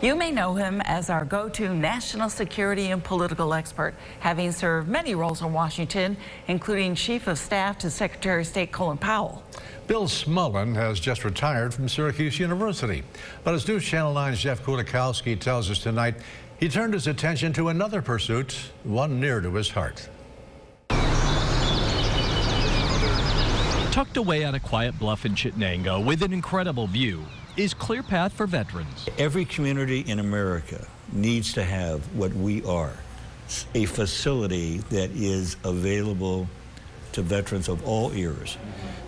You may know him as our go-to national security and political expert, having served many roles in Washington, including Chief of Staff to Secretary of State Colin Powell. Bill Smullen has just retired from Syracuse University. But as News Channel 9's Jeff Kulikowski tells us tonight, he turned his attention to another pursuit, one near to his heart. Tucked away on a quiet bluff in Chittenango with an incredible view is Clear Path for Veterans. Every community in America needs to have what we are, a facility that is available to veterans of all eras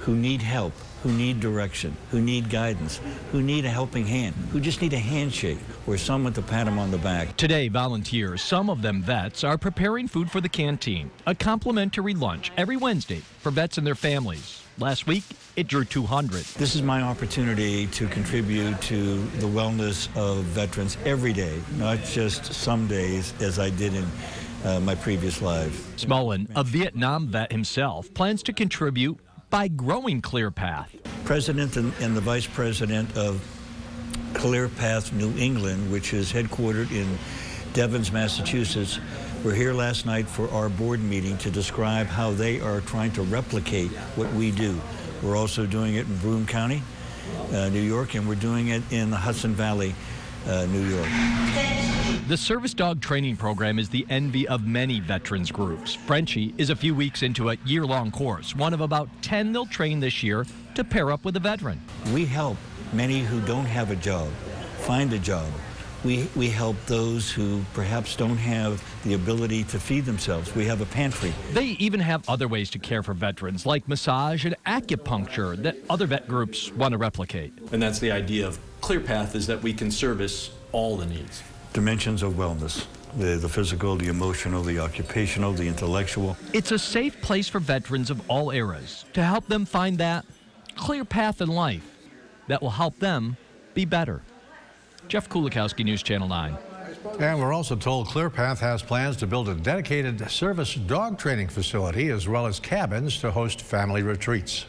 who need help, who need direction, who need guidance, who need a helping hand, who just need a handshake or someone to pat them on the back. Today, volunteers, some of them vets, are preparing food for the canteen, a complimentary lunch every Wednesday for vets and their families. Last week, it drew 200. This is my opportunity to contribute to the wellness of veterans every day, not just some days as I did in uh, my previous life. Smullen, a Vietnam vet himself, plans to contribute by growing ClearPath. President and, and the vice president of ClearPath New England, which is headquartered in Devens, Massachusetts, were here last night for our board meeting to describe how they are trying to replicate what we do. We're also doing it in Broome County, uh, New York, and we're doing it in the Hudson Valley, uh, New York. The service dog training program is the envy of many veterans groups. Frenchie is a few weeks into a year long course, one of about 10 they'll train this year to pair up with a veteran. We help many who don't have a job find a job we, we help those who perhaps don't have the ability to feed themselves. We have a pantry. They even have other ways to care for veterans, like massage and acupuncture, that other vet groups want to replicate. And that's the idea of ClearPath is that we can service all the needs. Dimensions of wellness. The, the physical, the emotional, the occupational, the intellectual. It's a safe place for veterans of all eras to help them find that clear path in life that will help them be better. Jeff Kulikowski, News Channel 9. And we're also told ClearPath has plans to build a dedicated service dog training facility as well as cabins to host family retreats.